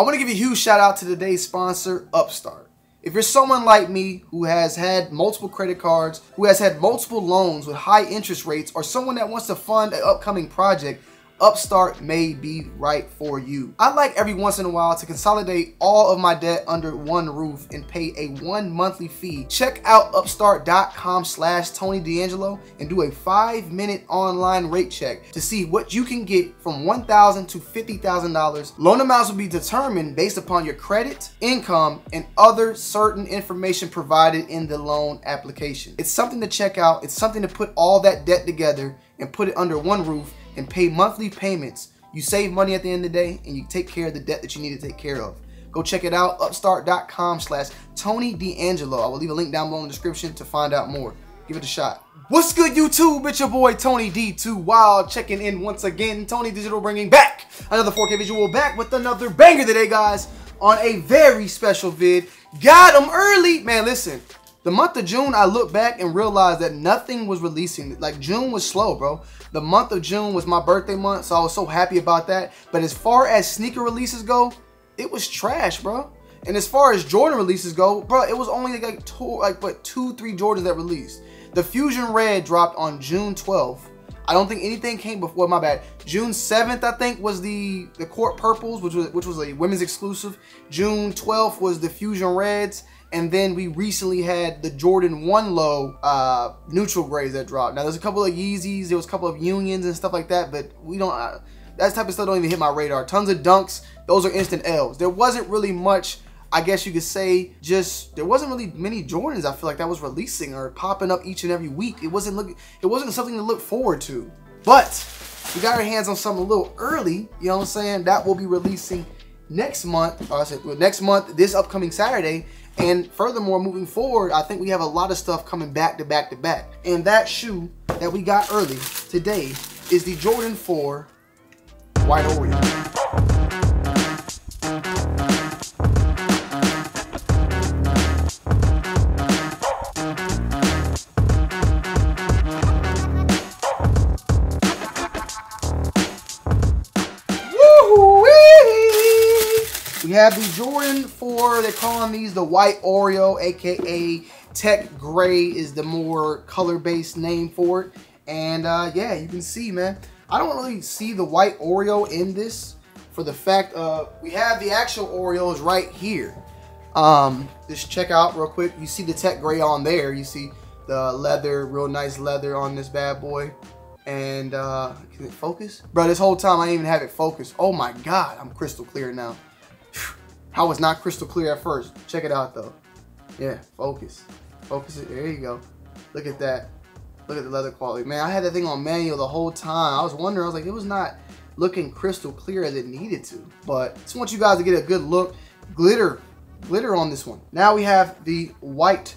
I want to give a huge shout out to today's sponsor, Upstart. If you're someone like me who has had multiple credit cards, who has had multiple loans with high interest rates, or someone that wants to fund an upcoming project, Upstart may be right for you. I like every once in a while to consolidate all of my debt under one roof and pay a one monthly fee. Check out upstart.com slash Tony D'Angelo and do a five minute online rate check to see what you can get from $1,000 to $50,000. Loan amounts will be determined based upon your credit, income, and other certain information provided in the loan application. It's something to check out. It's something to put all that debt together and put it under one roof and pay monthly payments. You save money at the end of the day and you take care of the debt that you need to take care of. Go check it out, upstart.com slash Tony D'Angelo. I will leave a link down below in the description to find out more. Give it a shot. What's good, YouTube? It's your boy, Tony D2 Wild, checking in once again. Tony Digital bringing back another 4K visual, back with another banger today, guys, on a very special vid. Got them early. Man, listen, the month of June, I look back and realized that nothing was releasing. Like June was slow, bro. The month of June was my birthday month, so I was so happy about that. But as far as sneaker releases go, it was trash, bro. And as far as Jordan releases go, bro, it was only like two, like what two, three Jordans that released. The Fusion Red dropped on June 12th. I don't think anything came before. My bad. June 7th, I think, was the the Court Purples, which was which was a women's exclusive. June 12th was the Fusion Reds. And then we recently had the Jordan 1 Low uh, neutral grays that dropped. Now, there's a couple of Yeezys, there was a couple of Unions and stuff like that, but we don't, uh, that type of stuff don't even hit my radar. Tons of dunks, those are instant L's. There wasn't really much, I guess you could say, just, there wasn't really many Jordans I feel like that was releasing or popping up each and every week. It wasn't look, it wasn't something to look forward to. But, we got our hands on something a little early, you know what I'm saying? That will be releasing next month, I said, well, next month, this upcoming Saturday, and furthermore, moving forward, I think we have a lot of stuff coming back to back to back. And that shoe that we got early today is the Jordan 4 White Oreo. We have the Jordan 4. They're calling these the White Oreo, aka Tech Gray is the more color-based name for it. And uh, yeah, you can see, man. I don't really see the white Oreo in this for the fact uh, we have the actual Oreos right here. Um, just check out real quick. You see the Tech Gray on there. You see the leather, real nice leather on this bad boy. And uh, can it focus? Bro, this whole time I didn't even have it focused. Oh my God, I'm crystal clear now. I was not crystal clear at first. Check it out though. Yeah, focus. Focus it. There you go. Look at that. Look at the leather quality. Man, I had that thing on manual the whole time. I was wondering, I was like, it was not looking crystal clear as it needed to. But just want you guys to get a good look. Glitter, glitter on this one. Now we have the white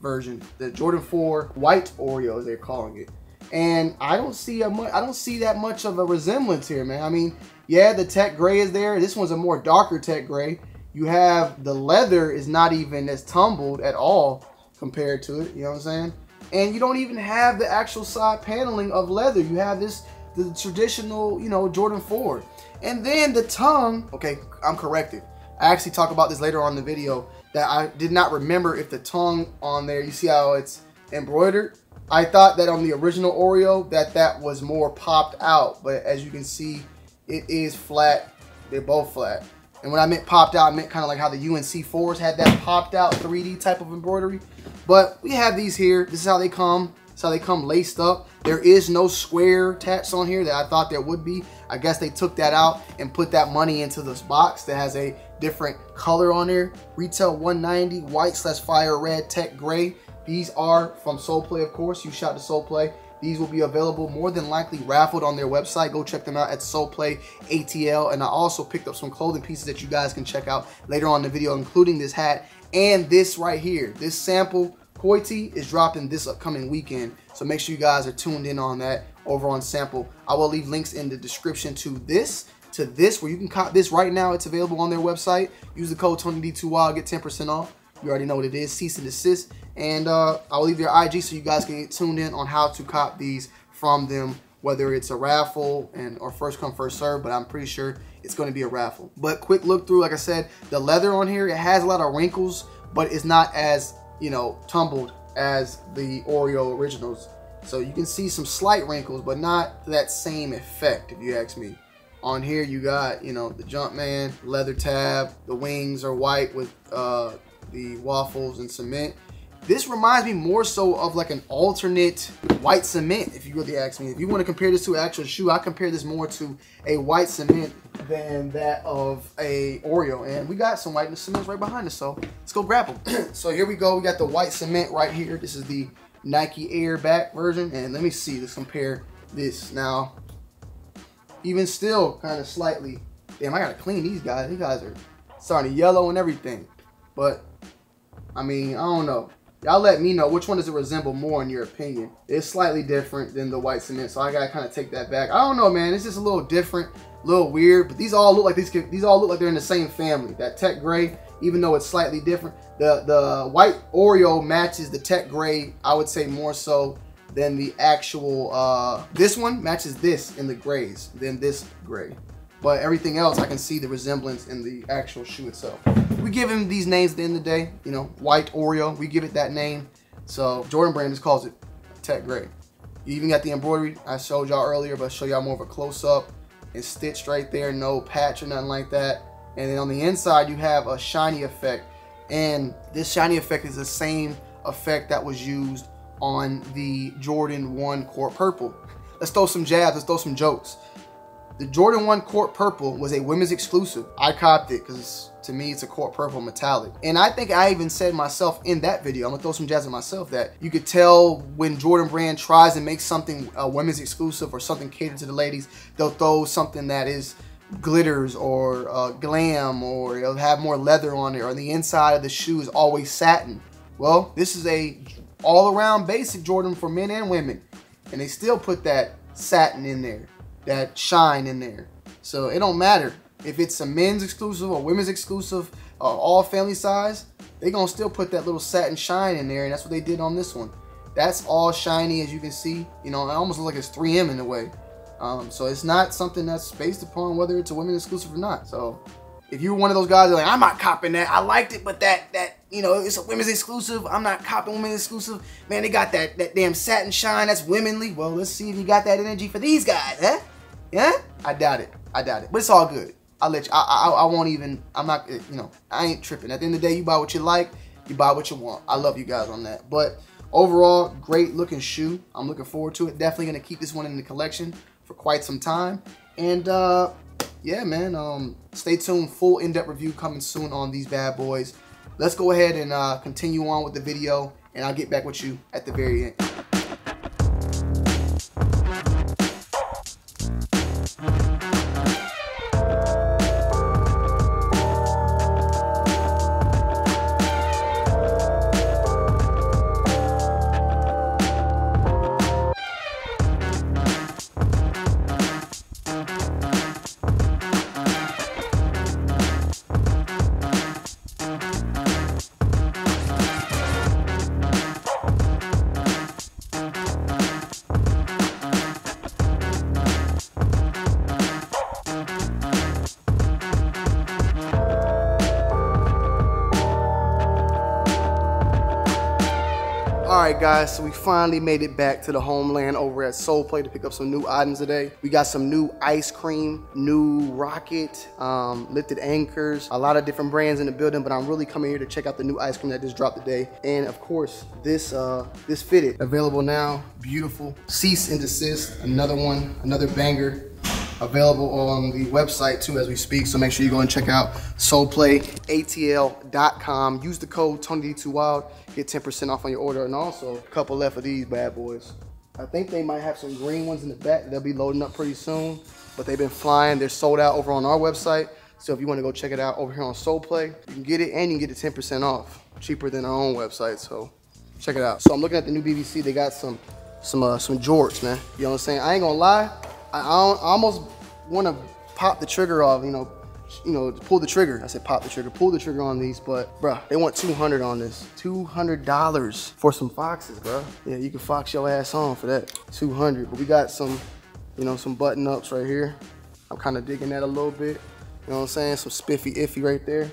version, the Jordan 4 white Oreo, as they're calling it. And I don't see a much, I don't see that much of a resemblance here, man. I mean, yeah, the tech gray is there. This one's a more darker tech gray. You have the leather is not even as tumbled at all compared to it. You know what I'm saying? And you don't even have the actual side paneling of leather. You have this the traditional, you know, Jordan 4. And then the tongue, okay, I'm corrected. I actually talk about this later on in the video that I did not remember if the tongue on there, you see how it's embroidered? I thought that on the original Oreo that that was more popped out, but as you can see, it is flat. They're both flat. And when I meant popped out, I meant kind of like how the UNC 4s had that popped out 3D type of embroidery. But we have these here. This is how they come. This is how they come laced up. There is no square tats on here that I thought there would be. I guess they took that out and put that money into this box that has a different color on there. Retail 190, white slash fire red, tech gray. These are from Sole Play, of course. You shot to Sole Play. These will be available more than likely raffled on their website. Go check them out at Sole Play ATL. And I also picked up some clothing pieces that you guys can check out later on in the video, including this hat and this right here. This sample Coity is dropping this upcoming weekend. So make sure you guys are tuned in on that over on Sample. I will leave links in the description to this, to this, where you can cop this right now. It's available on their website. Use the code TonyD2Wild, get 10% off. You already know what it is, cease and desist. And uh, I'll leave their IG so you guys can get tuned in on how to cop these from them, whether it's a raffle and or first come, first serve. But I'm pretty sure it's going to be a raffle. But quick look through, like I said, the leather on here, it has a lot of wrinkles, but it's not as, you know, tumbled as the Oreo originals. So you can see some slight wrinkles, but not that same effect, if you ask me. On here, you got, you know, the Jumpman, leather tab, the wings are white with uh, the waffles and cement. This reminds me more so of like an alternate white cement, if you really ask me. If you want to compare this to actual shoe, I compare this more to a white cement than that of a Oreo. And we got some white cements right behind us, so let's go grab them. so here we go. We got the white cement right here. This is the Nike Air back version. And let me see, let's compare this. Now, even still kind of slightly, damn, I gotta clean these guys. These guys are starting to yellow and everything. But, I mean, I don't know. Y'all let me know which one does it resemble more in your opinion. It's slightly different than the white cement, so I gotta kind of take that back. I don't know, man. It's just a little different, a little weird, but these all look like these these all look like they're in the same family. That tech gray, even though it's slightly different, the the white Oreo matches the tech gray. I would say more so than the actual. Uh, this one matches this in the grays than this gray. But everything else, I can see the resemblance in the actual shoe itself. We give him these names at the end of the day. You know, white Oreo, we give it that name. So Jordan Brand just calls it Tech Gray. You even got the embroidery I showed y'all earlier, but show y'all more of a close-up. It's stitched right there, no patch or nothing like that. And then on the inside, you have a shiny effect. And this shiny effect is the same effect that was used on the Jordan 1 Court Purple. Let's throw some jabs, let's throw some jokes. The Jordan 1 Court Purple was a women's exclusive. I copped it because to me it's a Court Purple metallic. And I think I even said myself in that video, I'm gonna throw some jazz at myself, that you could tell when Jordan Brand tries to make something a women's exclusive or something catered to the ladies, they'll throw something that is glitters or uh, glam or it'll have more leather on it or the inside of the shoe is always satin. Well, this is a all-around basic Jordan for men and women. And they still put that satin in there that shine in there. So it don't matter if it's a men's exclusive or women's exclusive or all family size, they gonna still put that little satin shine in there and that's what they did on this one. That's all shiny as you can see. You know, it almost looks like it's 3M in a way. Um, so it's not something that's based upon whether it's a women's exclusive or not. So if you're one of those guys like, I'm not copping that. I liked it, but that that you know, it's a women's exclusive. I'm not copping women's exclusive. Man, they got that that damn satin shine. That's womanly. Well, let's see if you got that energy for these guys, huh? Yeah? I doubt it. I doubt it. But it's all good. I'll let you. I, I, I won't even. I'm not. You know. I ain't tripping. At the end of the day, you buy what you like. You buy what you want. I love you guys on that. But overall, great looking shoe. I'm looking forward to it. Definitely gonna keep this one in the collection for quite some time. And uh, yeah, man. Um, stay tuned. Full in-depth review coming soon on these bad boys. Let's go ahead and uh, continue on with the video, and I'll get back with you at the very end. Right, guys, so we finally made it back to the homeland over at Sole Play to pick up some new items today. We got some new ice cream, new rocket, um, lifted anchors, a lot of different brands in the building, but I'm really coming here to check out the new ice cream that just dropped today. And of course, this uh, this fitted, available now, beautiful. Cease and desist, another one, another banger available on the website too as we speak. So make sure you go and check out soleplayatl.com. Use the code TonyD2Wild, get 10% off on your order. And also a couple left of these bad boys. I think they might have some green ones in the back. They'll be loading up pretty soon, but they've been flying. They're sold out over on our website. So if you want to go check it out over here on Soleplay, you can get it and you can get it 10% off, cheaper than our own website. So check it out. So I'm looking at the new BBC. They got some some uh, some jorts, man. You know what I'm saying? I ain't gonna lie. I, I almost want to pop the trigger off, you know, you know, pull the trigger. I said pop the trigger, pull the trigger on these, but bruh, they want 200 on this. $200 for some foxes, bruh. Yeah, you can fox your ass on for that. 200, but we got some, you know, some button ups right here. I'm kind of digging that a little bit. You know what I'm saying? Some spiffy iffy right there.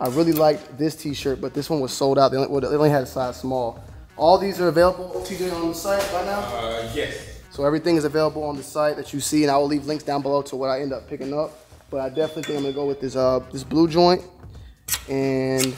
I really liked this t-shirt, but this one was sold out. They only, well, they only had a size small. All these are available, TJ, on the site by now? Uh, yes. So everything is available on the site that you see, and I will leave links down below to what I end up picking up. But I definitely think I'm gonna go with this uh this blue joint, and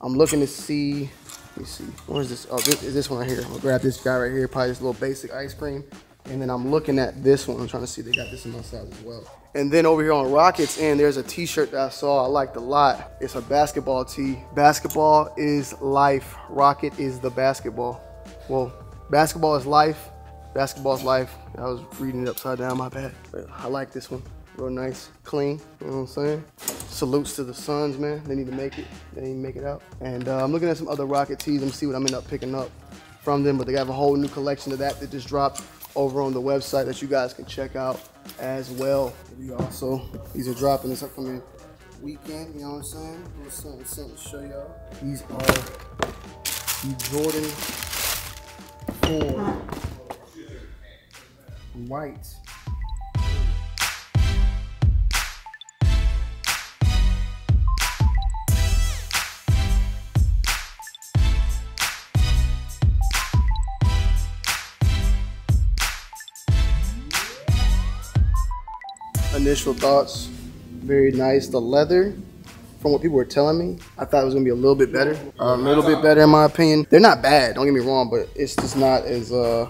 I'm looking to see. Let me see. Where's this? Oh, this is this one right here. I'm gonna grab this guy right here. Probably this little basic ice cream. And then I'm looking at this one. I'm trying to see they got this in my size as well. And then over here on Rockets and there's a t-shirt that I saw I liked a lot. It's a basketball tee. Basketball is life. Rocket is the basketball. Well, basketball is life. Basketball is life. I was reading it upside down, my bad. But I like this one. Real nice, clean, you know what I'm saying? Salutes to the Suns, man. They need to make it. They need to make it out. And uh, I'm looking at some other Rocket tees. Let me see what I'm end up picking up from them. But they have a whole new collection of that that just dropped over on the website that you guys can check out as well. We also, these are dropping this upcoming weekend, you know what I'm saying? Something, something to show y'all. These are the Jordan 4 white. Initial thoughts, very nice. The leather, from what people were telling me, I thought it was gonna be a little bit better. A little bit better in my opinion. They're not bad, don't get me wrong, but it's just not as uh,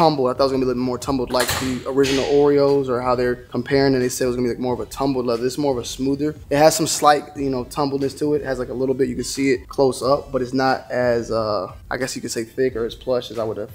tumbled. I thought it was gonna be a little more tumbled like the original Oreos or how they're comparing and they said it was gonna be like more of a tumbled leather. Is more of a smoother. It has some slight, you know, tumbledness to it. It has like a little bit, you can see it close up, but it's not as, uh, I guess you could say thick or as plush as I would have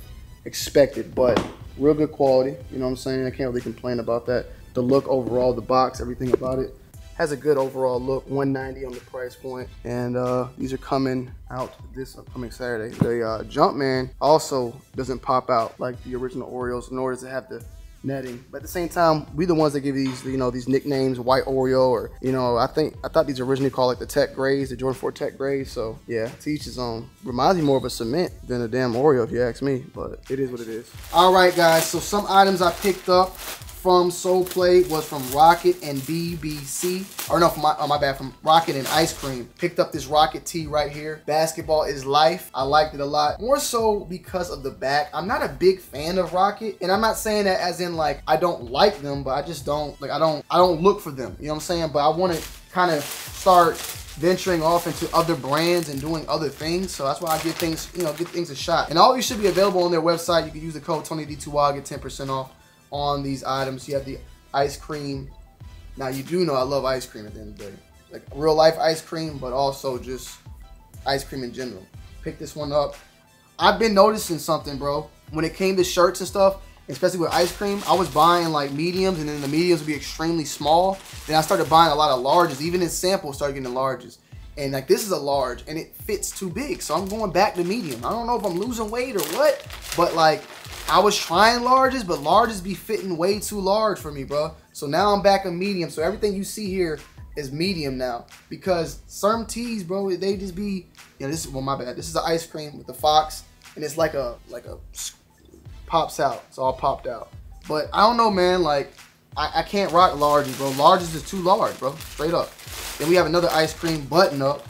expected, but real good quality. You know what I'm saying? I can't really complain about that. The look overall, the box, everything about it has a good overall look 190 on the price point. And uh, these are coming out this upcoming saturday. The uh, jumpman also doesn't pop out like the original oreos nor does it have the netting. But at the same time we the ones that give these you know these nicknames white oreo or you know i think i thought these originally called like the tech grays the jordan 4 tech grays. So yeah to each his own. Reminds me more of a cement than a damn oreo if you ask me but it is what it is. All right guys so some items i picked up from Sole Play was from Rocket and BBC. Or no, my, oh, my bad, from Rocket and Ice Cream. Picked up this Rocket tee right here. Basketball is life. I liked it a lot. More so because of the back. I'm not a big fan of Rocket. And I'm not saying that as in like, I don't like them, but I just don't, like, I don't, I don't look for them. You know what I'm saying? But I want to kind of start venturing off into other brands and doing other things. So that's why I give things, you know, give things a shot. And all these should be available on their website. You can use the code TonyD2Y, get 10% off on these items. You have the ice cream. Now you do know I love ice cream at the end of the day. Like real life ice cream, but also just ice cream in general. Pick this one up. I've been noticing something, bro. When it came to shirts and stuff, especially with ice cream, I was buying like mediums and then the mediums would be extremely small. Then I started buying a lot of larges. Even in samples, started getting the larges. And like this is a large and it fits too big. So I'm going back to medium. I don't know if I'm losing weight or what, but like I was trying larges, but larges be fitting way too large for me, bro. So now I'm back in medium. So everything you see here is medium now because some tees, bro, they just be, you know, this is, well, my bad. This is the ice cream with the fox and it's like a, like a, pops out. It's all popped out. But I don't know, man, like, I, I can't rock larges, bro. Larges is too large, bro, straight up. Then we have another ice cream button up.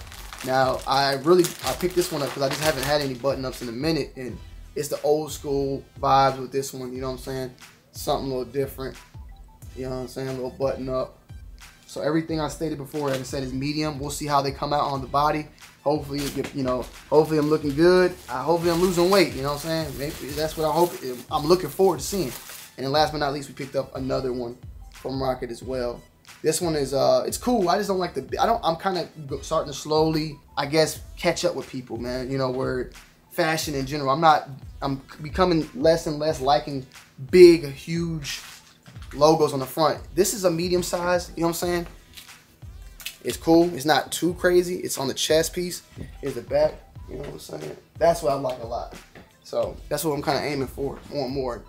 Now, I really, I picked this one up because I just haven't had any button ups in a minute and it's the old school vibes with this one, you know what I'm saying? Something a little different, you know what I'm saying? A little button up. So everything I stated before, like I said, is medium. We'll see how they come out on the body. Hopefully, you know, hopefully I'm looking good. I, hopefully I'm losing weight, you know what I'm saying? Maybe that's what I hope. I'm looking forward to seeing. And then last but not least, we picked up another one from Rocket as well. This one is uh, it's cool. I just don't like the. I don't. I'm kind of starting to slowly, I guess, catch up with people, man. You know, where fashion in general. I'm not, I'm becoming less and less liking big, huge logos on the front. This is a medium size, you know what I'm saying? It's cool. It's not too crazy. It's on the chest piece. Here's the back, you know what I'm saying? That's what I like a lot. So that's what I'm kind of aiming for, more and more.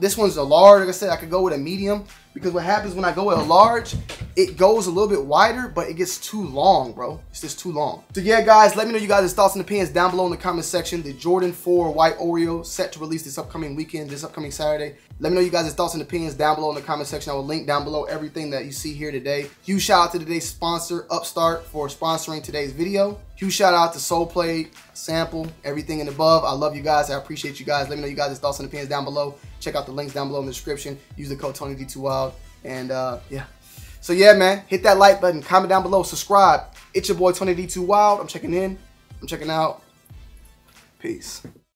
This one's a large, like I said, I could go with a medium, because what happens when I go with a large, it goes a little bit wider, but it gets too long, bro. It's just too long. So yeah, guys, let me know you guys' thoughts and opinions down below in the comment section. The Jordan 4 White Oreo set to release this upcoming weekend, this upcoming Saturday. Let me know you guys' thoughts and opinions down below in the comment section. I will link down below everything that you see here today. Huge shout out to today's sponsor, Upstart, for sponsoring today's video. Huge shout out to Sole Play, Sample, everything and above. I love you guys. I appreciate you guys. Let me know you guys' thoughts and opinions down below. Check out the links down below in the description. Use the code TonyD2Wild. And uh, yeah. So yeah, man, hit that like button, comment down below, subscribe. It's your boy Tony D2 Wild. I'm checking in. I'm checking out. Peace.